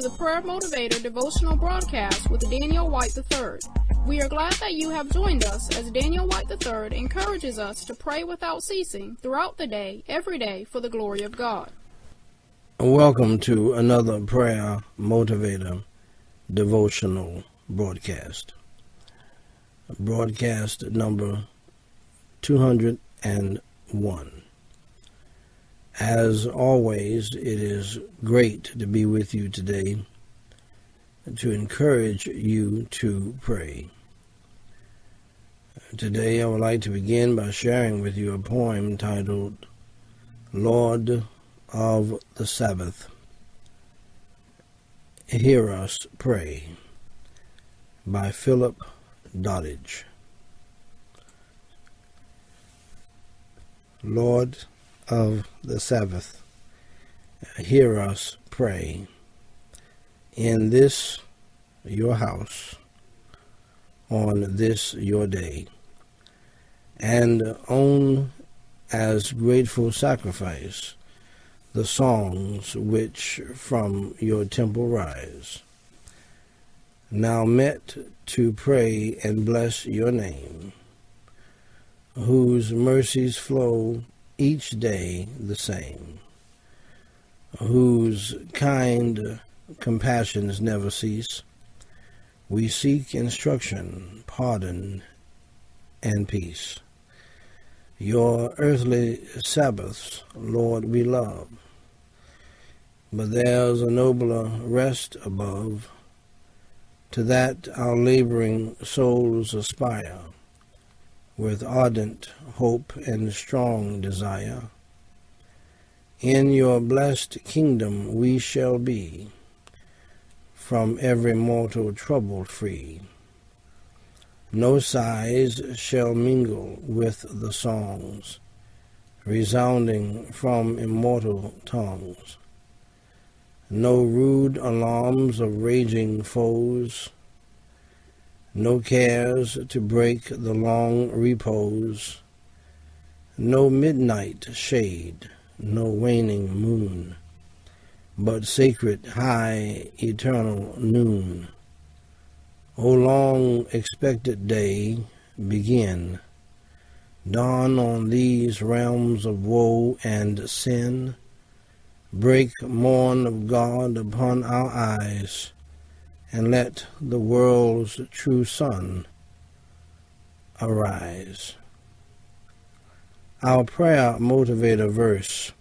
to the Prayer Motivator devotional broadcast with Daniel Whyte III. We are glad that you have joined us as Daniel Whyte III encourages us to pray without ceasing throughout the day, every day, for the glory of God. Welcome to another Prayer Motivator devotional broadcast. Broadcast number 201. As always, it is great to be with you today to encourage you to pray. Today, I would like to begin by sharing with you a poem titled Lord of the Sabbath. Hear Us Pray by Philip Doddridge. Lord of the Sabbath, hear us pray. In this your house, on this your day, and own as grateful sacrifice the songs which from your temple rise. Now met to pray and bless your name, whose mercies flow each day the same, whose kind compassions never cease. We seek instruction, pardon, and peace. Your earthly Sabbaths, Lord, we love, but there's a nobler rest above. To that our laboring souls aspire with ardent hope and strong desire. In your blessed kingdom we shall be, from every mortal trouble free. No sighs shall mingle with the songs, resounding from immortal tongues. No rude alarms of raging foes, no cares to break the long repose, no midnight shade, no waning moon, but sacred high eternal noon. O long expected day, begin. Dawn on these realms of woe and sin. Break morn of God upon our eyes and let the world's true sun arise. Our prayer motivator verse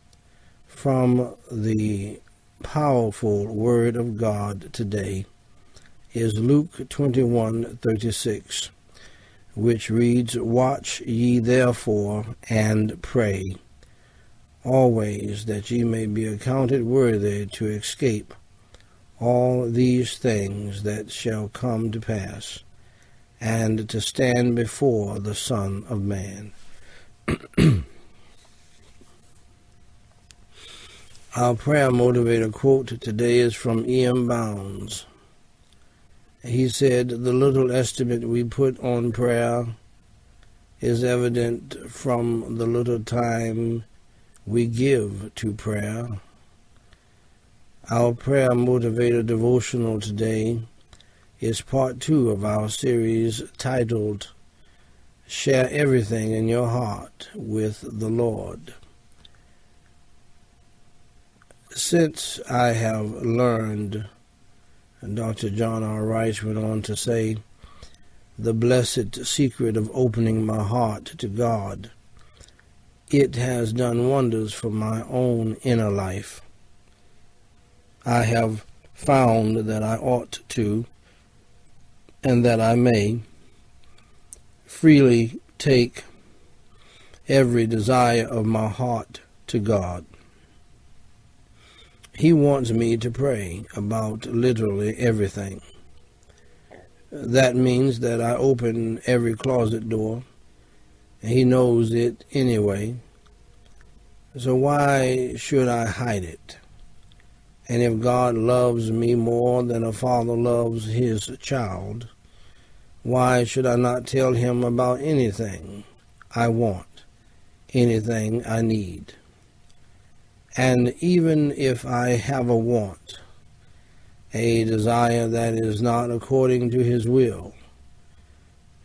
from the powerful Word of God today is Luke 21:36, which reads, "Watch ye therefore and pray always that ye may be accounted worthy to escape all these things that shall come to pass, and to stand before the Son of Man. Our prayer motivator quote today is from E.M. Bounds. He said, The little estimate we put on prayer is evident from the little time we give to prayer our prayer motivator devotional today is part two of our series titled Share Everything in Your Heart with the Lord. Since I have learned, Dr. John R. Rice went on to say, the blessed secret of opening my heart to God, it has done wonders for my own inner life. I have found that I ought to, and that I may, freely take every desire of my heart to God. He wants me to pray about literally everything. That means that I open every closet door. And He knows it anyway. So why should I hide it? And if God loves me more than a father loves his child, why should I not tell him about anything I want, anything I need? And even if I have a want, a desire that is not according to his will?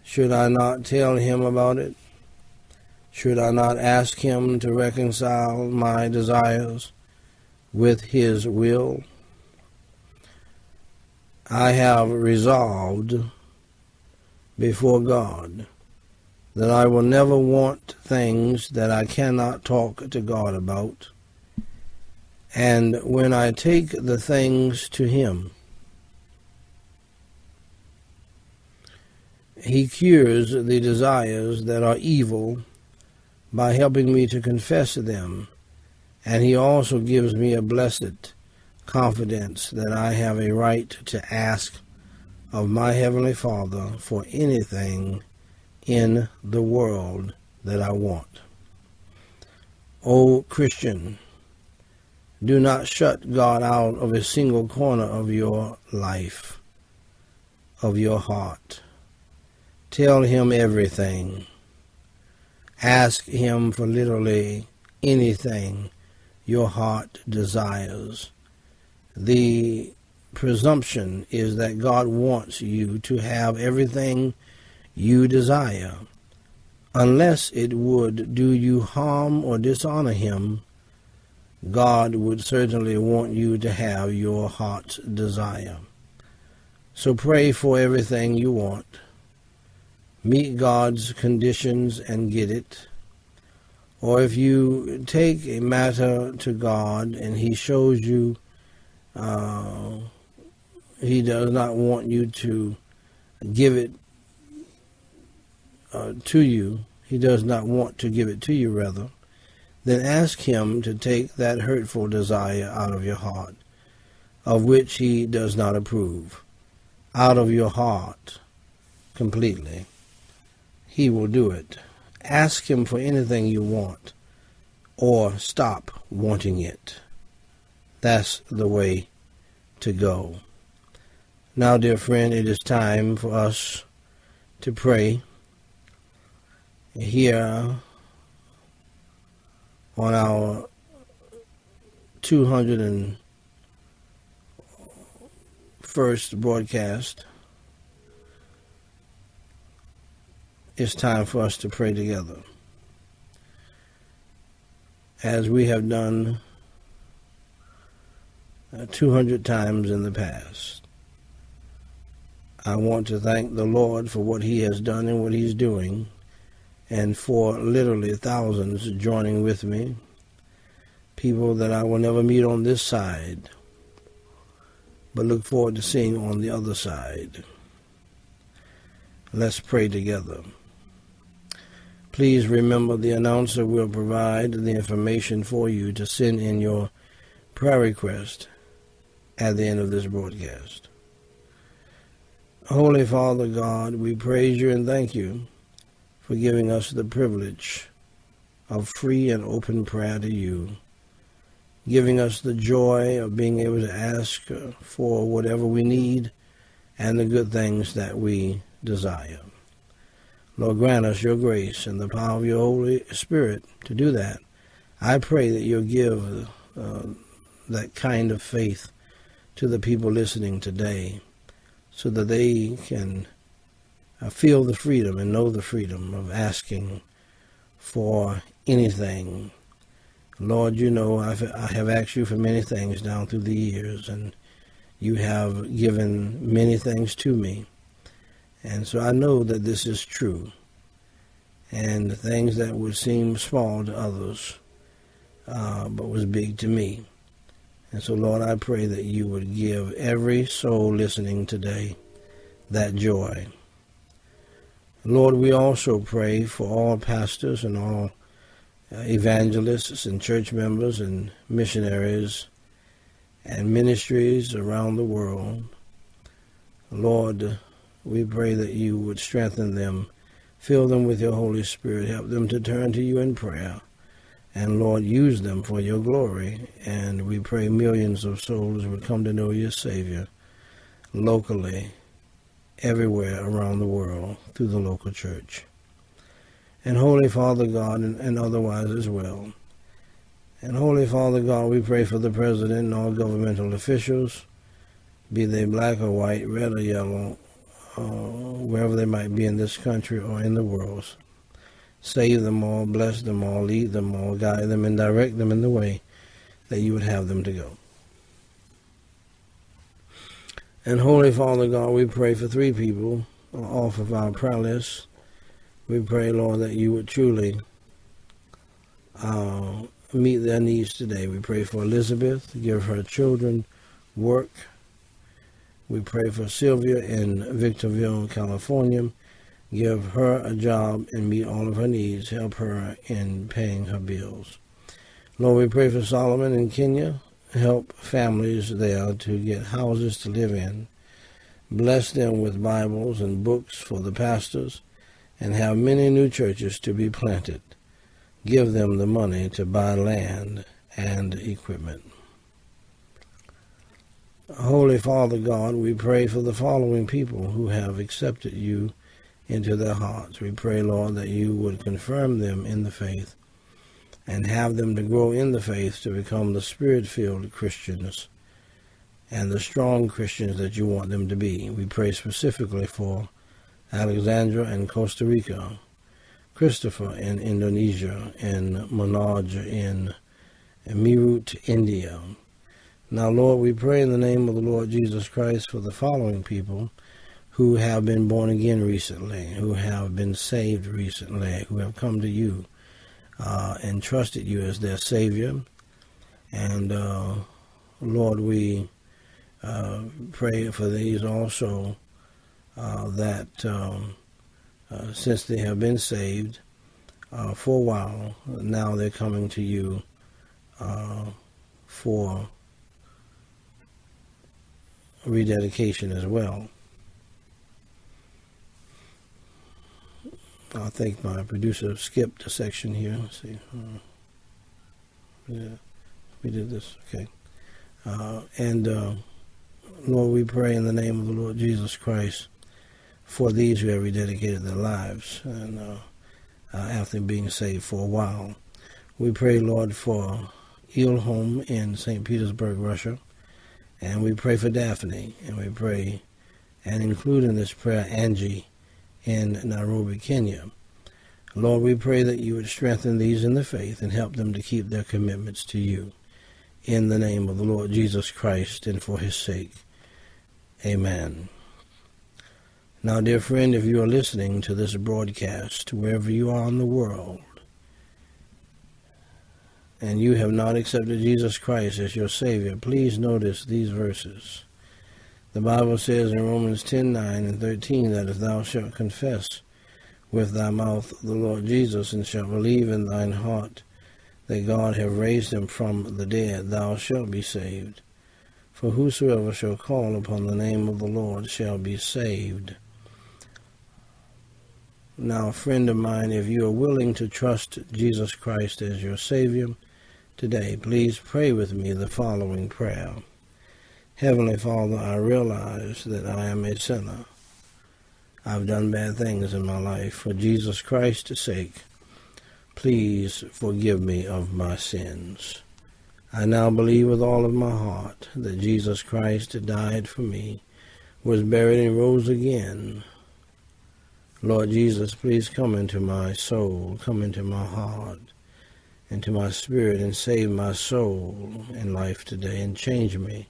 Should I not tell him about it? Should I not ask him to reconcile my desires with his will? I have resolved before God that I will never want things that I cannot talk to God about. And when I take the things to Him, He cures the desires that are evil by helping me to confess them, and He also gives me a blessed confidence that I have a right to ask of my Heavenly Father for anything in the world that I want. O Christian, do not shut God out of a single corner of your life, of your heart. Tell Him everything. Ask Him for literally anything your heart desires. The presumption is that God wants you to have everything you desire. Unless it would do you harm or dishonor Him, God would certainly want you to have your heart's desire. So pray for everything you want. Meet God's conditions and get it. Or if you take a matter to God and He shows you uh, He does not want you to give it uh, to you, He does not want to give it to you, rather, then ask Him to take that hurtful desire out of your heart, of which He does not approve, out of your heart completely. He will do it. Ask Him for anything you want, or stop wanting it. That's the way to go. Now, dear friend, it is time for us to pray here on our 201st broadcast. It's time for us to pray together. As we have done uh, 200 times in the past. I want to thank the Lord for what He has done and what He's doing and for literally thousands joining with me, people that I will never meet on this side, but look forward to seeing on the other side. Let's pray together. Please remember the announcer will provide the information for you to send in your prayer request at the end of this broadcast. Holy Father God, we praise you and thank you for giving us the privilege of free and open prayer to you, giving us the joy of being able to ask for whatever we need and the good things that we desire. Lord, grant us your grace and the power of your Holy Spirit to do that. I pray that you'll give uh, that kind of faith to the people listening today so that they can uh, feel the freedom and know the freedom of asking for anything. Lord, you know I've, I have asked you for many things down through the years, and you have given many things to me. And so I know that this is true. And the things that would seem small to others, uh, but was big to me. And so, Lord, I pray that you would give every soul listening today that joy. Lord, we also pray for all pastors and all uh, evangelists and church members and missionaries and ministries around the world. Lord, we pray that you would strengthen them, fill them with your Holy Spirit, help them to turn to you in prayer. And Lord, use them for your glory. And we pray millions of souls would come to know your Savior locally everywhere around the world through the local church. And Holy Father God, and, and otherwise as well. And Holy Father God, we pray for the President and all governmental officials. be they black or white, red or yellow, uh, wherever they might be in this country or in the world. Save them all, bless them all, lead them all, guide them, and direct them in the way that you would have them to go. And Holy Father God, we pray for three people off of our prayer list. We pray, Lord, that you would truly uh, meet their needs today. We pray for Elizabeth, give her children work. We pray for Sylvia in Victorville, California. Give her a job and meet all of her needs. Help her in paying her bills. Lord, we pray for Solomon in Kenya. Help families there to get houses to live in. Bless them with Bibles and books for the pastors and have many new churches to be planted. Give them the money to buy land and equipment. Holy Father God, we pray for the following people who have accepted you into their hearts. We pray, Lord, that you would confirm them in the faith and have them to grow in the faith to become the spirit filled Christians and the strong Christians that you want them to be. We pray specifically for Alexandra in Costa Rica, Christopher in Indonesia, and Manoj in Meerut, India. Now, Lord, we pray in the name of the Lord Jesus Christ for the following people who have been born again recently, who have been saved recently, who have come to you uh, and trusted you as their Savior. And uh, Lord, we uh, pray for these also uh, that um, uh, since they have been saved uh, for a while, now they're coming to you for rededication as well. I think my producer skipped a section here. Let's see. Uh, yeah, we did this. Okay. Uh, and uh, Lord, we pray in the name of the Lord Jesus Christ for these who have rededicated their lives and uh, after being saved for a while. We pray, Lord, for Ilhom in St. Petersburg, Russia. And we pray for Daphne. And we pray and include in this prayer Angie in Nairobi, Kenya. Lord, we pray that you would strengthen these in the faith and help them to keep their commitments to you. In the name of the Lord Jesus Christ and for his sake. Amen. Now, dear friend, if you are listening to this broadcast, wherever you are in the world, and you have not accepted Jesus Christ as your Savior, please notice these verses. The Bible says in Romans 10 9 and 13 that if thou shalt confess with thy mouth the Lord Jesus and shalt believe in thine heart that God hath raised him from the dead, thou shalt be saved. For whosoever shall call upon the name of the Lord shall be saved. Now, friend of mine, if you are willing to trust Jesus Christ as your Savior today, please pray with me the following prayer. Heavenly Father, I realize that I am a sinner. I've done bad things in my life. For Jesus Christ's sake, please forgive me of my sins. I now believe with all of my heart that Jesus Christ died for me, was buried and rose again. Lord Jesus, please come into my soul, come into my heart, into my spirit, and save my soul in life today and change me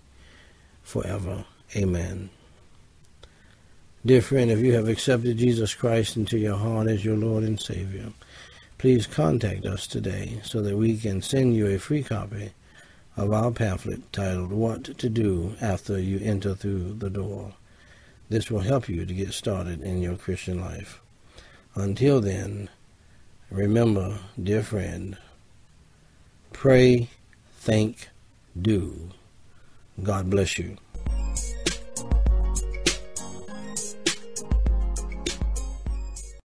forever. Amen. Dear friend, if you have accepted Jesus Christ into your heart as your Lord and Savior, please contact us today so that we can send you a free copy of our pamphlet titled What to Do After You Enter Through the Door. This will help you to get started in your Christian life. Until then, remember, dear friend, pray, think, do. God bless you.